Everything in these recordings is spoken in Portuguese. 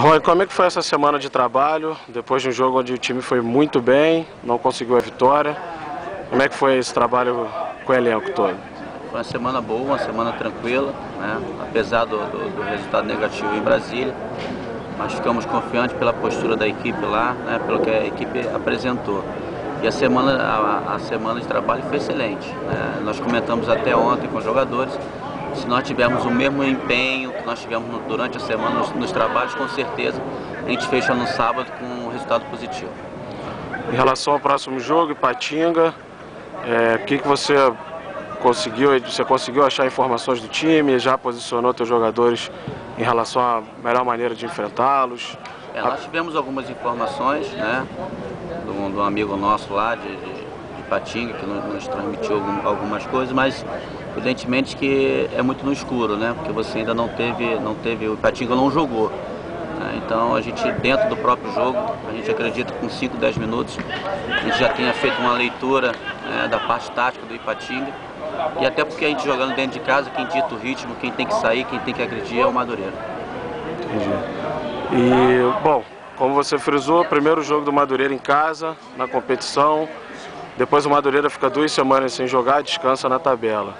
Roy, como é que foi essa semana de trabalho? Depois de um jogo onde o time foi muito bem, não conseguiu a vitória. Como é que foi esse trabalho com o elenco todo? Foi uma semana boa, uma semana tranquila, né? apesar do, do, do resultado negativo em Brasília. Mas ficamos confiantes pela postura da equipe lá, né? pelo que a equipe apresentou. E a semana, a, a semana de trabalho foi excelente. Né? Nós comentamos até ontem com os jogadores se nós tivermos o mesmo empenho que nós tivemos durante a semana nos, nos trabalhos, com certeza a gente fecha no sábado com um resultado positivo. Em relação ao próximo jogo, Ipatinga, é, o que, que você conseguiu, você conseguiu achar informações do time, já posicionou seus jogadores em relação à melhor maneira de enfrentá-los? É, nós tivemos algumas informações, né, de um, de um amigo nosso lá de, de Patinga, que nos, transmitiu algum, algumas coisas, mas evidentemente que é muito no escuro, né, porque você ainda não teve, não teve, o Patinga não jogou. Né, então a gente, dentro do próprio jogo, a gente acredita que com 5, 10 minutos, a gente já tenha feito uma leitura né, da parte tática do Ipatinga e até porque a gente jogando dentro de casa, quem dita o ritmo, quem tem que sair, quem tem que agredir é o Madureira. Entendi. E, bom, como você frisou, primeiro jogo do Madureira em casa, na competição. Depois o Madureira fica duas semanas sem jogar, descansa na tabela.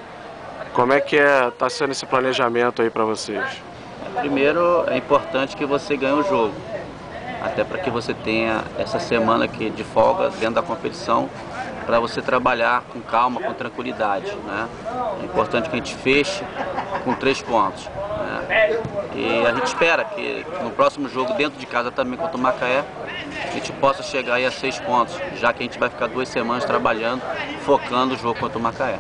Como é que é, tá sendo esse planejamento aí para vocês? Primeiro, é importante que você ganhe o jogo. Até para que você tenha essa semana aqui de folga dentro da competição para você trabalhar com calma, com tranquilidade. Né? É importante que a gente feche com três pontos. Né? E a gente espera que, no próximo jogo, dentro de casa também contra o Macaé, a gente possa chegar aí a seis pontos, já que a gente vai ficar duas semanas trabalhando, focando o jogo contra o Macaé.